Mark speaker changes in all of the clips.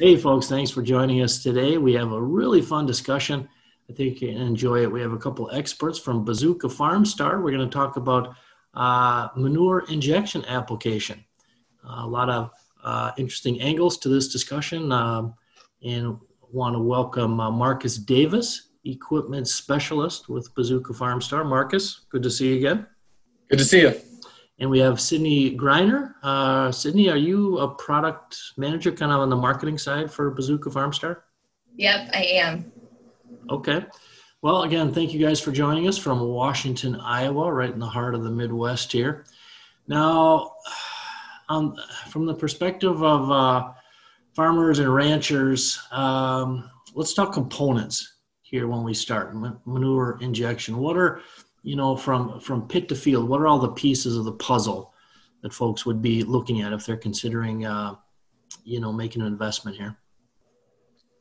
Speaker 1: Hey, folks, thanks for joining us today. We have a really fun discussion. I think you enjoy it. We have a couple experts from Bazooka FarmStar. We're going to talk about uh, manure injection application. Uh, a lot of uh, interesting angles to this discussion, um, and want to welcome uh, Marcus Davis, equipment specialist with Bazooka FarmStar. Marcus, good to see you again.
Speaker 2: Good to see you.
Speaker 1: And we have Sydney Greiner. Uh, Sydney, are you a product manager kind of on the marketing side for Bazooka FarmStar?
Speaker 3: Yep, I am.
Speaker 1: Okay. Well, again, thank you guys for joining us from Washington, Iowa, right in the heart of the Midwest here. Now, um, from the perspective of uh, farmers and ranchers, um, let's talk components here when we start manure injection. What are you know, from from pit to field, what are all the pieces of the puzzle that folks would be looking at if they're considering, uh, you know, making an investment here?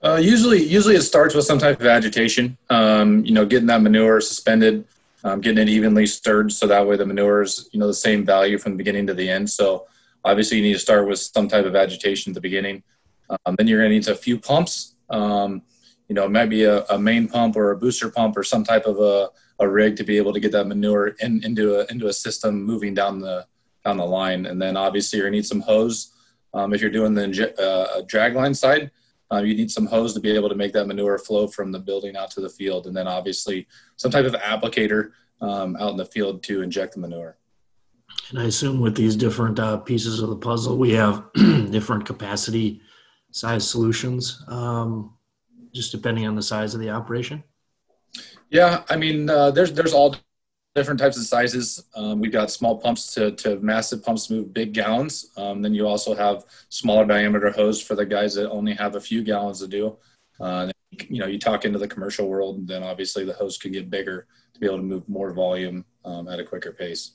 Speaker 2: Uh, usually, usually it starts with some type of agitation. Um, you know, getting that manure suspended, um, getting it evenly stirred, so that way the manure is you know the same value from the beginning to the end. So obviously, you need to start with some type of agitation at the beginning. Um, then you're going to need a few pumps. Um, you know, it might be a, a main pump or a booster pump or some type of a a rig to be able to get that manure in, into a into a system moving down the down the line. And then obviously you're gonna need some hose. Um, if you're doing the uh, drag line side, uh, you need some hose to be able to make that manure flow from the building out to the field. And then obviously some type of applicator um, out in the field to inject the manure.
Speaker 1: And I assume with these different uh, pieces of the puzzle, we have different capacity size solutions, um, just depending on the size of the operation.
Speaker 2: Yeah, I mean, uh, there's there's all different types of sizes. Um, we've got small pumps to, to massive pumps to move big gallons. Um, then you also have smaller diameter hose for the guys that only have a few gallons to do. Uh, you know, you talk into the commercial world, and then obviously the hose can get bigger to be able to move more volume um, at a quicker pace.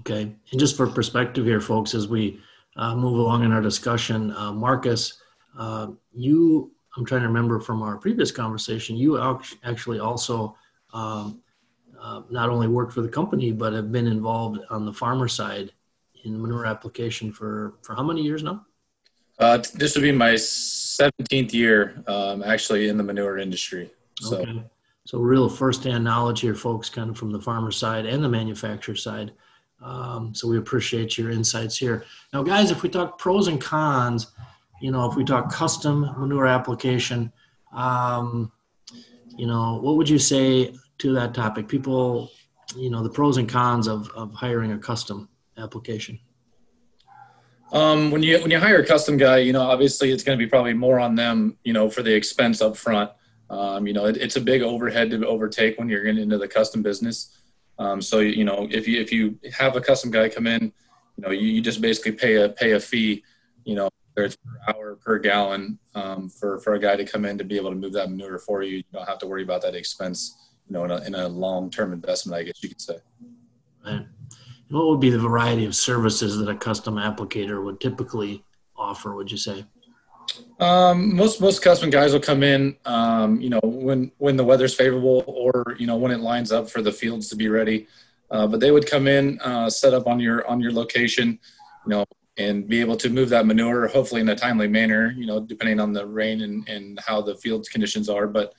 Speaker 1: Okay, and just for perspective here, folks, as we uh, move along in our discussion, uh, Marcus, uh, you, I'm trying to remember from our previous conversation, you actually also um, uh, not only worked for the company but have been involved on the farmer side in manure application for for how many years now?
Speaker 2: Uh, this would be my 17th year um, actually in the manure industry. So. Okay.
Speaker 1: So real firsthand knowledge here, folks, kind of from the farmer side and the manufacturer side. Um, so we appreciate your insights here. Now, guys, if we talk pros and cons, you know, if we talk custom manure application, um, you know, what would you say to that topic? People, you know, the pros and cons of, of hiring a custom application.
Speaker 2: Um, when you when you hire a custom guy, you know, obviously it's going to be probably more on them, you know, for the expense up front. Um, you know, it, it's a big overhead to overtake when you're getting into the custom business. Um, so you know, if you if you have a custom guy come in, you know, you, you just basically pay a pay a fee, whether it's per hour per gallon um, for for a guy to come in to be able to move that manure for you. You don't have to worry about that expense you know, in a, in a long-term investment, I guess you could say.
Speaker 1: Right. what would be the variety of services that a custom applicator would typically offer? Would you say?
Speaker 2: Um, most most custom guys will come in, um, you know, when when the weather's favorable, or you know, when it lines up for the fields to be ready. Uh, but they would come in, uh, set up on your on your location, you know, and be able to move that manure, hopefully in a timely manner, you know, depending on the rain and, and how the field conditions are. But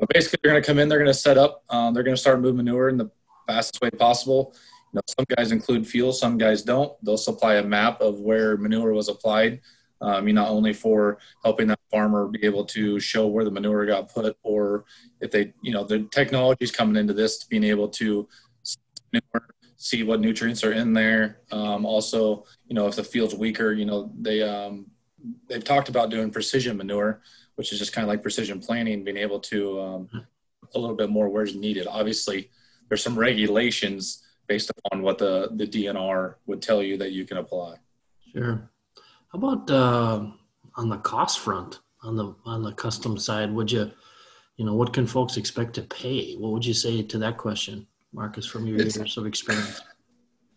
Speaker 2: know, basically they're going to come in, they're going to set up, um, they're going to start moving manure in the fastest way possible. You know, some guys include fuel, some guys don't. They'll supply a map of where manure was applied. Um, you know, not only for helping that farmer be able to show where the manure got put, or if they, you know, the technology is coming into this, being able to see what nutrients are in there. Um, also, you know, if the field's weaker, you know, they um, they've talked about doing precision manure, which is just kind of like precision planning, being able to um, a little bit more where's needed. Obviously, there's some regulations based upon what the the DNR would tell you that you can apply.
Speaker 1: Sure. How about uh, on the cost front, on the on the custom side? Would you, you know, what can folks expect to pay? What would you say to that question, Marcus, from your it's, years of experience?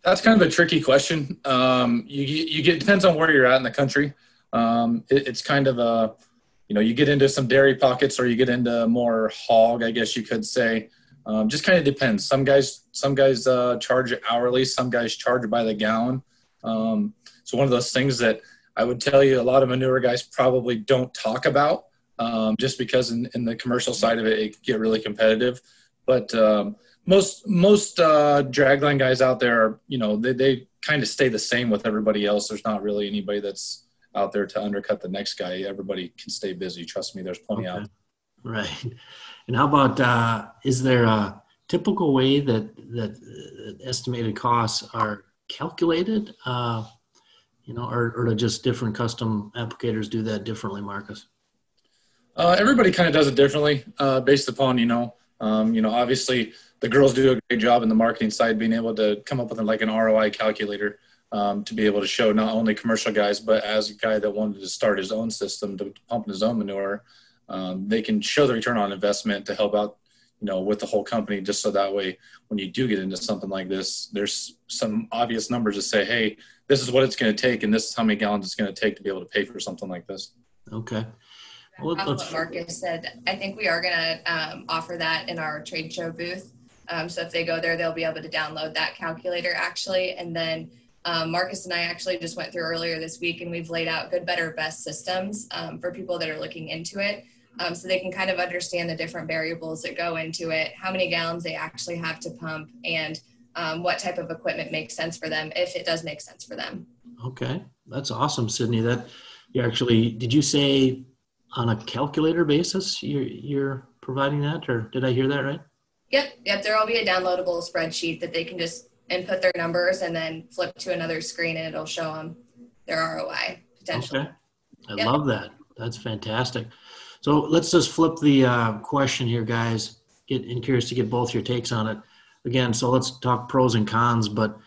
Speaker 2: That's kind of a tricky question. Um, you you get depends on where you're at in the country. Um, it, it's kind of a you know, you get into some dairy pockets or you get into more hog, I guess you could say. Um, just kind of depends. Some guys, some guys uh, charge hourly. Some guys charge by the gallon. Um, so one of those things that I would tell you a lot of manure guys probably don't talk about um, just because in, in, the commercial side of it, it can get really competitive. But um, most most uh, dragline guys out there are, you know, they, they kind of stay the same with everybody else. There's not really anybody that's out there to undercut the next guy. Everybody can stay busy. Trust me, there's plenty okay. out.
Speaker 1: Right. And how about uh, is there a typical way that that uh, estimated costs are calculated? Uh, you know, or, or do just different custom applicators do that differently, Marcus?
Speaker 2: Uh, everybody kind of does it differently uh, based upon, you know, um, you know, obviously the girls do a great job in the marketing side being able to come up with like an ROI calculator um, to be able to show not only commercial guys, but as a guy that wanted to start his own system to pump his own manure, um, they can show the return on investment to help out, you know, with the whole company, just so that way when you do get into something like this, there's some obvious numbers to say, hey, this is what it's going to take, and this is how many gallons it's going to take to be able to pay for something like this.
Speaker 1: Okay.
Speaker 3: Well, what Marcus said, I think we are going to um, offer that in our trade show booth. Um, so if they go there, they'll be able to download that calculator actually. And then um, Marcus and I actually just went through earlier this week and we've laid out good, better, best systems um, for people that are looking into it. Um, so they can kind of understand the different variables that go into it, how many gallons they actually have to pump, and um, what type of equipment makes sense for them if it does make sense for them.
Speaker 1: Okay, that's awesome, Sydney. That you actually did you say on a calculator basis you're you're providing that, or did I hear that right?
Speaker 3: Yep, yep. There will be a downloadable spreadsheet that they can just input their numbers and then flip to another screen, and it'll show them their ROI potential. Okay,
Speaker 1: I yep. love that. That's fantastic. So let's just flip the uh, question here, guys. Get in curious to get both your takes on it. Again, so let's talk pros and cons, but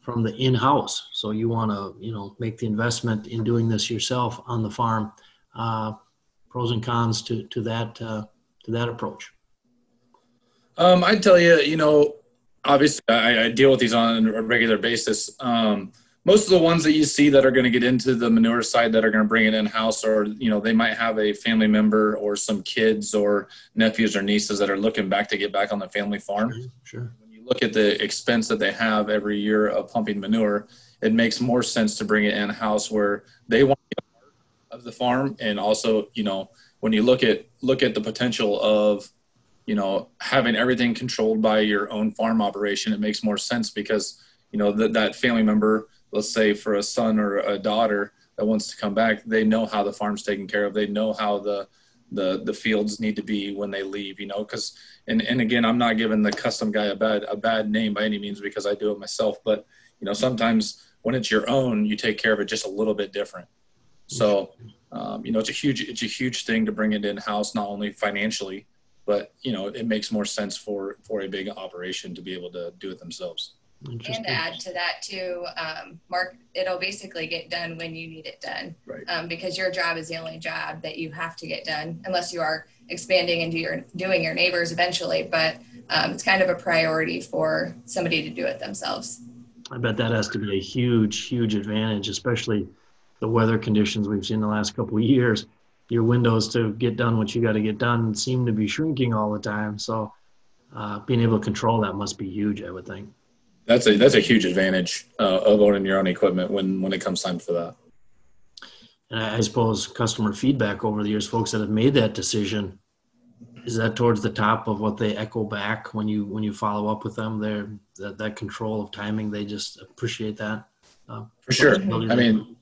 Speaker 1: from the in-house. So you want to, you know, make the investment in doing this yourself on the farm. Uh, pros and cons to to that uh, to that approach.
Speaker 2: Um, I tell you, you know, obviously I, I, deal with these on a regular basis. Um, most of the ones that you see that are going to get into the manure side that are going to bring it in house or you know they might have a family member or some kids or nephews or nieces that are looking back to get back on the family farm
Speaker 1: sure, sure.
Speaker 2: when you look at the expense that they have every year of pumping manure it makes more sense to bring it in house where they want to be a part of the farm and also you know when you look at look at the potential of you know having everything controlled by your own farm operation it makes more sense because you know that that family member let's say for a son or a daughter that wants to come back, they know how the farm's taken care of. They know how the the the fields need to be when they leave. You know, because and and again, I'm not giving the custom guy a bad a bad name by any means because I do it myself. But you know, sometimes when it's your own, you take care of it just a little bit different. So, um, you know, it's a huge it's a huge thing to bring it in house, not only financially, but you know, it makes more sense for for a big operation to be able to do it themselves.
Speaker 3: And add to that too, um, Mark, it'll basically get done when you need it done.
Speaker 2: Right.
Speaker 3: Um, because your job is the only job that you have to get done, unless you are expanding into your doing your neighbors eventually. But um, it's kind of a priority for somebody to do it themselves.
Speaker 1: I bet that has to be a huge, huge advantage, especially the weather conditions we've seen the last couple of years. Your windows to get done what you got to get done seem to be shrinking all the time. So uh, being able to control that must be huge, I would think
Speaker 2: that's a that's a huge advantage uh, of owning your own equipment when when it comes time for that.
Speaker 1: And I suppose customer feedback over the years, folks that have made that decision, is that towards the top of what they echo back when you when you follow up with them? There that that control of timing, they just appreciate that.
Speaker 2: Uh, for sure. I mean,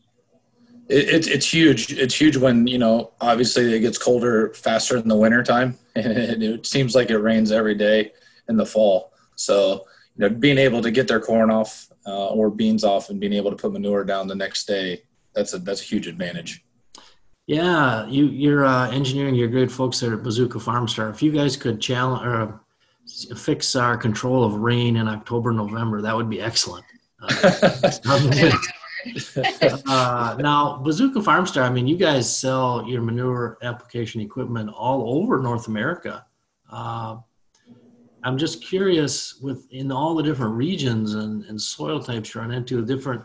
Speaker 2: it, it's it's huge. It's huge when you know obviously it gets colder faster in the winter time, and it seems like it rains every day in the fall. So you know, being able to get their corn off uh, or beans off and being able to put manure down the next day, that's a that's a huge advantage.
Speaker 1: Yeah, you you're uh, engineering your great folks there at Bazooka Farm Farmstar. If you guys could challenge or fix our control of rain in October, November, that would be excellent. Uh, uh, now, Bazooka Farmstar, I mean, you guys sell your manure application equipment all over North America. Uh, I'm just curious with in all the different regions and, and soil types you run into different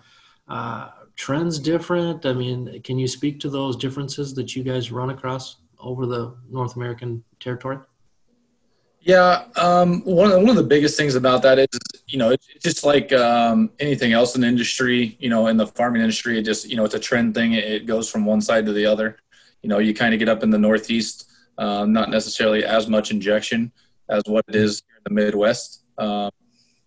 Speaker 1: uh, trends different. I mean, can you speak to those differences that you guys run across over the North American territory?
Speaker 2: Yeah, um, one of the, one of the biggest things about that is, you know, it's just like um, anything else in the industry. You know, in the farming industry, it just, you know, it's a trend thing. It goes from one side to the other. You know, you kind of get up in the Northeast, uh, not necessarily as much injection as what it is here in the Midwest. Um,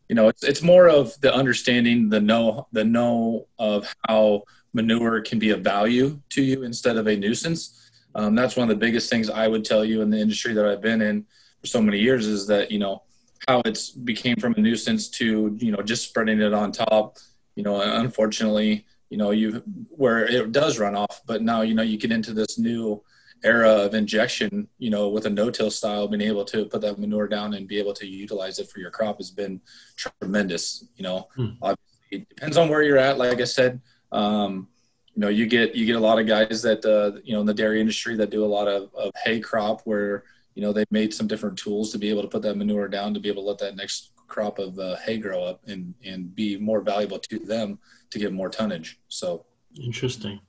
Speaker 2: you know, it's it's more of the understanding, the know, the know of how manure can be of value to you instead of a nuisance. Um, that's one of the biggest things I would tell you in the industry that I've been in for so many years is that you know how it's became from a nuisance to you know just spreading it on top. You know, unfortunately, you know you where it does run off, but now you know you get into this new era of injection, you know, with a no-till style, being able to put that manure down and be able to utilize it for your crop has been tremendous. You know, hmm. obviously it depends on where you're at. Like I said, um, you know, you get you get a lot of guys that uh, you know in the dairy industry that do a lot of, of hay crop where you know they've made some different tools to be able to put that manure down to be able to let that next crop of uh, hay grow up and and be more valuable to them to get more tonnage. So
Speaker 1: interesting.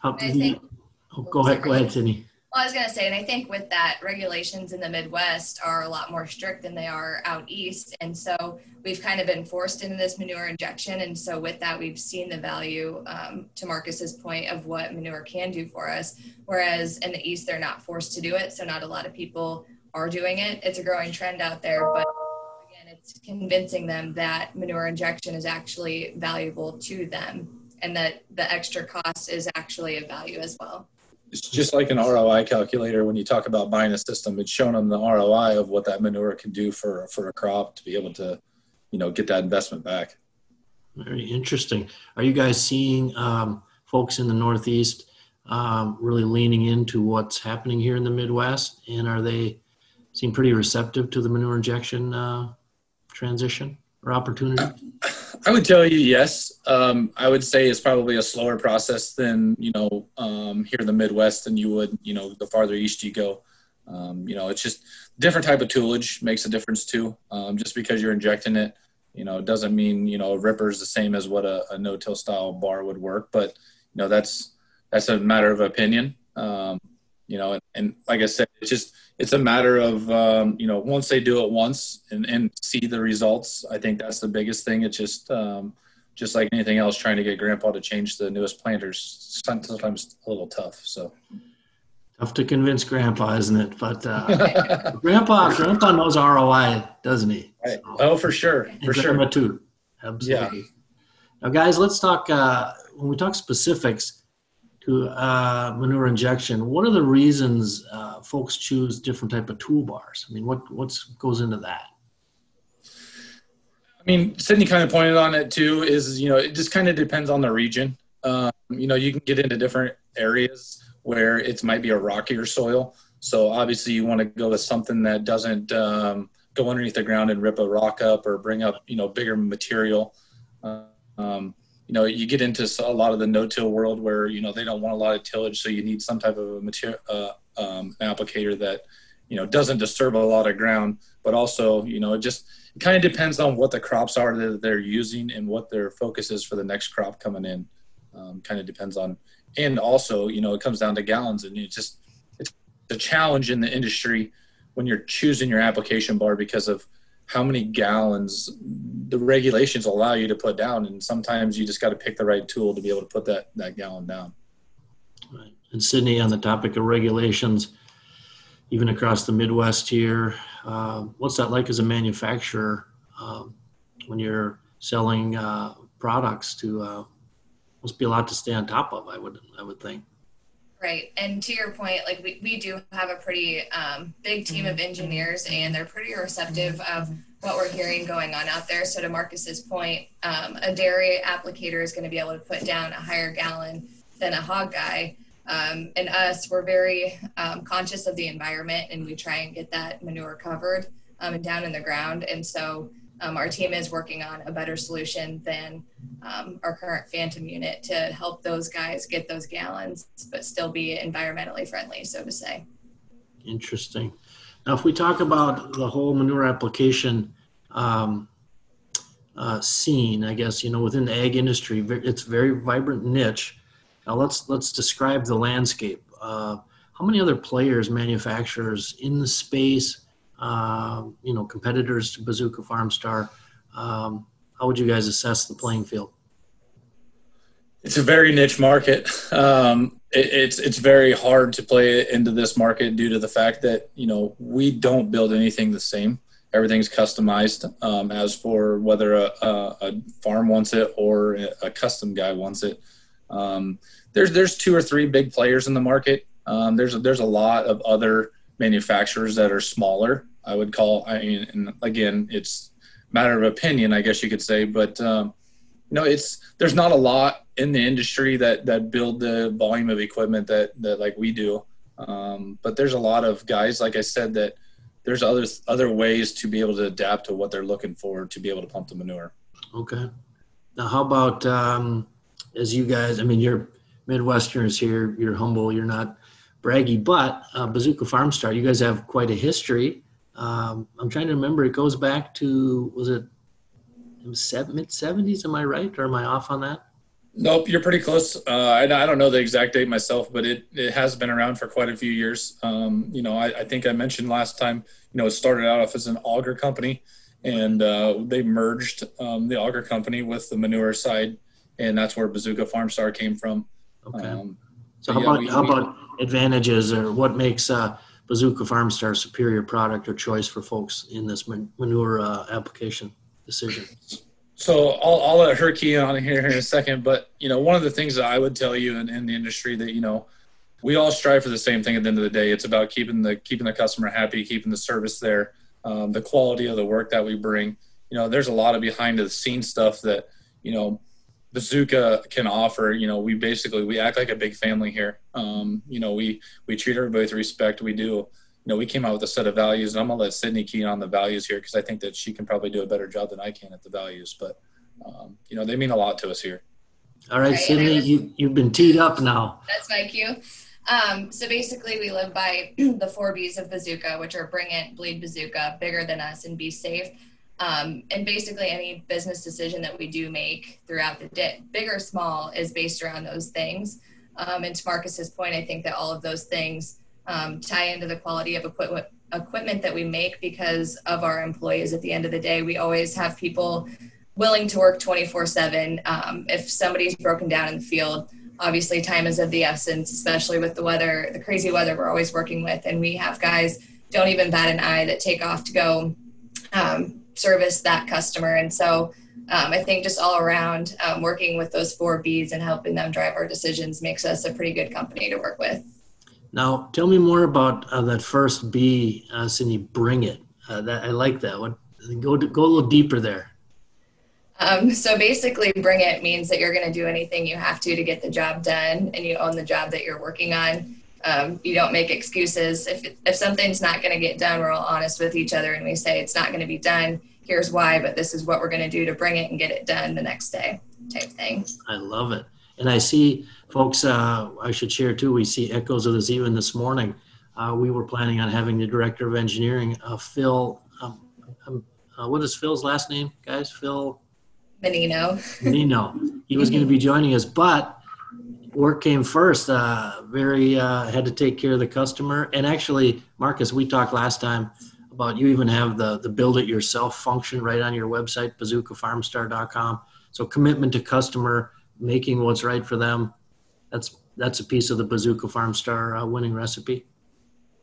Speaker 1: How, I think, oh, go ahead, go ahead, Sydney.
Speaker 3: Well, I was going to say, and I think with that, regulations in the Midwest are a lot more strict than they are out east. And so we've kind of been forced into this manure injection. And so with that, we've seen the value, um, to Marcus's point, of what manure can do for us. Whereas in the east, they're not forced to do it. So not a lot of people are doing it. It's a growing trend out there. But again, it's convincing them that manure injection is actually valuable to them and that the extra cost is actually a value as well
Speaker 2: it's just like an ROI calculator. When you talk about buying a system, it's shown on the ROI of what that manure can do for for a crop to be able to, you know, get that investment back.
Speaker 1: Very interesting. Are you guys seeing um, folks in the Northeast um, really leaning into what's happening here in the Midwest, and are they seem pretty receptive to the manure injection uh, transition or opportunity?
Speaker 2: I would tell you yes. Um, I would say it's probably a slower process than you know um, here in the Midwest than you would you know the farther east you go. Um, you know, it's just different type of toolage makes a difference too. Um, just because you're injecting it, you know, doesn't mean you know a ripper is the same as what a, a no-till style bar would work. But you know, that's that's a matter of opinion. Um, you know, and, and like I said, it's just it's a matter of um, you know once they do it once and, and see the results i think that's the biggest thing. It's just um, just like anything else trying to get grandpa to change the newest planters sometimes a little tough so.
Speaker 1: Tough to convince grandpa isn't it? But uh, grandpa grandpa knows roi doesn't he?
Speaker 2: Right. so, oh for sure for sure.
Speaker 1: Too. Absolutely. Yeah. now guys let's talk uh, when we talk specifics to uh, manure injection. What are the reasons uh, folks choose different type of toolbars? I mean, what what's goes into that?
Speaker 2: I mean, Sydney kind of pointed on it too. Is you know it just kind of depends on the region. Um, you know, you can get into different areas where it might be a rockier soil. So obviously, you want to go with something that doesn't um, go underneath the ground and rip a rock up or bring up you know bigger material. Um, you know you get into a lot of the no-till world where you know they don't want a lot of tillage so you need some type of a material uh, um, applicator that you know doesn't disturb a lot of ground but also you know it just it kind of depends on what the crops are that they're using and what their focus is for the next crop coming in. Um, kind of depends on and also you know it comes down to gallons and it's just it's a challenge in the industry when you're choosing your application bar because of how many gallons the regulations allow you to put down and sometimes you just got to pick the right tool to be able to put that that gallon down.
Speaker 1: Right. And sydney on the topic of regulations even across the midwest here uh, what's that like as a manufacturer um, when you're selling uh, products to uh, must be a lot to stay on top of i would i would think
Speaker 3: Right. And to your point, like we, we do have a pretty um, big team of engineers and they're pretty receptive of what we're hearing going on out there. So to Marcus's point, um, a dairy applicator is going to be able to put down a higher gallon than a hog guy. Um, and us, we're very um, conscious of the environment and we try and get that manure covered um, and down in the ground. And so um, our team is working on a better solution than um, our current Phantom unit to help those guys get those gallons, but still be environmentally friendly, so to say.
Speaker 1: Interesting. Now, if we talk about the whole manure application um, uh, scene, I guess you know within the ag industry, it's very vibrant niche. Now let's let's describe the landscape. Uh, how many other players, manufacturers in the space? Uh, you know, competitors to Bazooka Farmstar. Um, how would you guys assess the playing field?
Speaker 2: It's a very niche market. Um, it, it's it's very hard to play into this market due to the fact that you know we don't build anything the same. Everything's customized. Um, as for whether a, a, a, farm wants it or a custom guy wants it, um, there's there's two or three big players in the market. Um, there's there's a lot of other manufacturers that are smaller. I would call. I mean, and again, it's matter of opinion, I guess you could say, but um, know, it's there's not a lot in the industry that that build the volume of equipment that that like we do. Um, but there's a lot of guys, like I said, that there's other other ways to be able to adapt to what they're looking for to be able to pump the manure.
Speaker 1: Okay. Now, how about um, as you guys? I mean, you're Midwesterners here. You're humble. You're not braggy, but uh, Bazooka Farmstar, you guys have quite a history. Um, I'm trying to remember. It goes back to was it mid 70s? Am I right, or am I off on that?
Speaker 2: Nope, you're pretty close. Uh, I, I, don't know the exact date myself, but it, it has been around for quite a few years. Um, you know, I, I, think I mentioned last time, you know, it started out as an auger company and uh, they merged um, the auger company with the manure side. And that's where Bazooka Farmstar came from.
Speaker 1: Okay. Um, so, how, yeah, about, we, how about advantages or what makes uh, Bazooka Farmstar superior product or choice for folks in this manure uh, application decision?
Speaker 2: So I'll, I'll let her key on here in a second, but you know, one of the things that I would tell you in, in the industry that you know, we all strive for the same thing at the end of the day. It's about keeping the keeping the customer happy, keeping the service there, um, the quality of the work that we bring. You know, there's a lot of behind the scenes stuff that you know Bazooka can offer. You know, we basically we act like a big family here. Um, you know, we we treat everybody with respect. We do you know, we came out with a set of values, and I'm gonna let Sydney key on the values here because I think that she can probably do a better job than I can at the values. But um, you know, they mean a lot to us here.
Speaker 1: All right, right Sydney, was, you you've been teed up now.
Speaker 3: That's my cue. Um, so basically, we live by the four B's of Bazooka, which are bring it, bleed Bazooka, bigger than us, and be safe. Um, and basically, any business decision that we do make throughout the day, big or small, is based around those things. Um, and to Marcus's point, I think that all of those things um, tie into the quality of equipment equipment that we make because of our employees at the end of the day. We always have people willing to work 24 um, 7 if somebody's broken down in the field obviously time is of the essence especially with the weather the crazy weather we're always working with. And we have guys don't even bat an eye that take off to go um, service that customer and so um, I think just all around um, working with those four B's and helping them drive our decisions makes us a pretty good company to work with.
Speaker 1: Now, tell me more about uh, that first B, uh, Cindy. Bring it. Uh, that I like that. one. go to, go a little deeper there.
Speaker 3: Um, so basically, bring it means that you're going to do anything you have to to get the job done, and you own the job that you're working on. Um, you don't make excuses. If if something's not going to get done, we're all honest with each other, and we say it's not going to be done. Here's why, but this is what we're going to do to bring it and get it done the next day, type thing.
Speaker 1: I love it, and I see folks, uh, I should share too, we see echoes of this even this morning. Uh, we were planning on having the director of engineering, uh, Phil. Um, um, uh, what is Phil's last name, guys? Phil
Speaker 3: Menino.
Speaker 1: Menino. He was going to be joining us, but work came first. Uh, very uh, had to take care of the customer. And actually, Marcus, we talked last time about you even have the the build it yourself function right on your website, bazookafarmstar.com. So commitment to customer, making what's right for them that's that's a piece of the Bazooka Farmstar uh, winning recipe.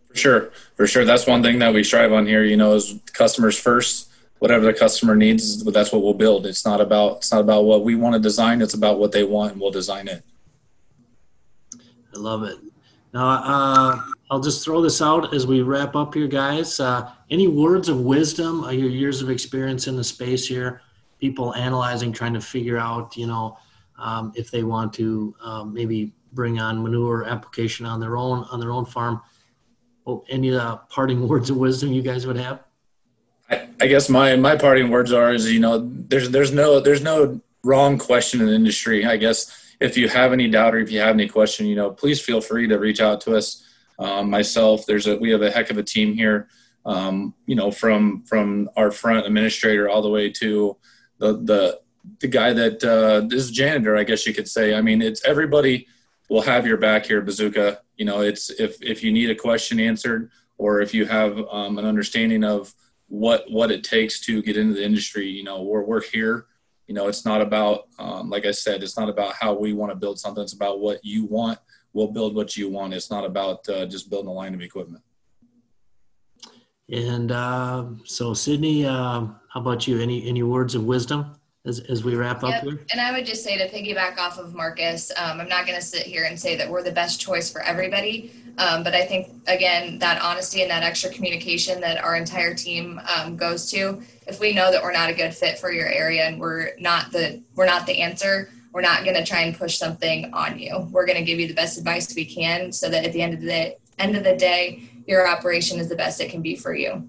Speaker 2: For sure, for sure. That's one thing that we strive on here. You know, is customers first. Whatever the customer needs, that's what we'll build. It's not about it's not about what we want to design. It's about what they want, and we'll design it.
Speaker 1: I love it. Now, uh, I'll just throw this out as we wrap up here, guys. Uh, any words of wisdom, uh, your years of experience in the space here, people analyzing, trying to figure out, you know, um, if they want to um, maybe bring on manure application on their own on their own farm. Oh, any uh, parting words of wisdom you guys would have?
Speaker 2: I, I guess my my parting words are is you know there's there's no there's no wrong question in the industry. I guess if you have any doubt or if you have any question, you know, please feel free to reach out to us. Um, myself, there's a we have a heck of a team here. Um, you know, from from our front administrator all the way to the the the guy that uh, is janitor, I guess you could say. I mean, it's everybody will have your back here, Bazooka. You know, it's if if you need a question answered or if you have um, an understanding of what what it takes to get into the industry, you know, we're we're here. You know, it's not about um, like I said, it's not about how we want to build something. It's about what you want. We'll build what you want. It's not about uh, just building a line of equipment.
Speaker 1: And uh, so, Sydney, uh, how about you? Any any words of wisdom as, as we wrap up here?
Speaker 3: And I would just say to piggyback off of Marcus, um, I'm not going to sit here and say that we're the best choice for everybody. Um, but I think, again, that honesty and that extra communication that our entire team um, goes to, if we know that we're not a good fit for your area and we're not the, we're not the answer, we're not going to try and push something on you. We're going to give you the best advice we can so that at the end of the end of the day, your operation is the best it can be for you.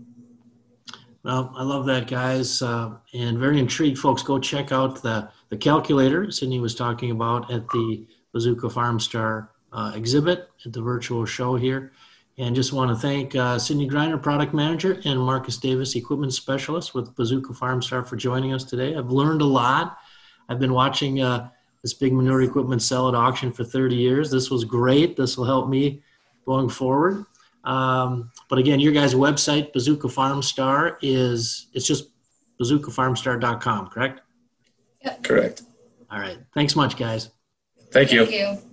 Speaker 1: Well, I love that, guys, uh, and very intrigued, folks. Go check out the the calculator Sydney was talking about at the Bazooka Farm Star uh, exhibit at the virtual show here. And just want to thank uh, Sydney Griner, product manager, and Marcus Davis, equipment specialist with Bazooka Farm Star, for joining us today. I've learned a lot. I've been watching uh, this big manure equipment sell at auction for 30 years. This was great. This will help me going forward. Um, but again, your guys' website, Bazooka Farm Star, is it's just bazookafarmstar.com, correct?
Speaker 2: Correct.
Speaker 1: All right. Thanks much, guys.
Speaker 2: Thank you.
Speaker 3: Thank you.